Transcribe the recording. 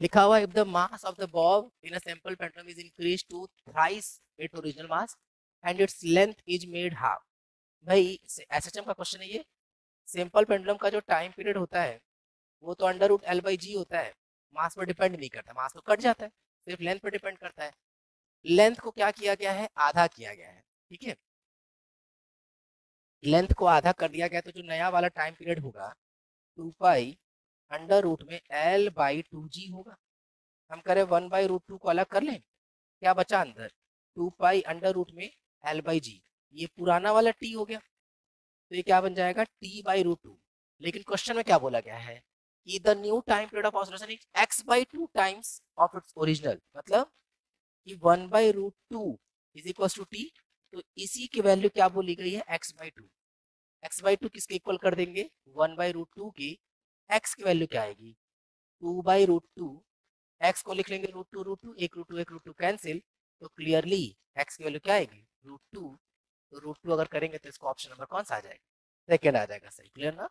लिखा हुआ if the mass of the bob in a simple pendulum is increase to thrice its original mass and its length is made half भाई SHM का question है ये। Simple pendulum का जो time period होता है, वो तो under root L by G होता है। मास पर डिपेंड नहीं करता मास तो कट जाता है, सिर्फ़ लेंथ पर डिपेंड करता है। लेंथ को क्या किया गया है? आधा किया गया है, ठीक है? लेंथ को आधा कर दिया गया तो जो नया वाला टाइम पीरियड होगा टू पाई अंडर रूट में एल बाई टू जी होगा। हम करें वन बाई रूट टू को अलग कर लें। क्या बचा अंदर? टू पाई अंडर रूट में एल बाई जी ये पुराना वाला टी हो गया। तो ये क्या बन जाएगा? टी बाई रूट टू लेकिन क्वेश्चन में क्या बोला गया है? कि the new time period of oscillation is X by two times of its original मतलब कि one by root two is equal to T तो इसी की वैल्यू क्या बोली गई है? X by two X by two किसके इक्वल कर देंगे? वन बाई रूट टू की एक्स की वैल्यू क्या आएगी? Two by root two, X को लिख लेंगे रूट टू रूट टू, एक रूट टू, एक रूट टू, कैंसिल तो क्लियरली एक्स की वैल्यू क्या आएगी? रूट टू तो रूट टू अगर करेंगे तो इसको ऑप्शन नंबर कौन सा आ जाएगा? सेकेंड आ जाएगा, सही, क्लियर ना?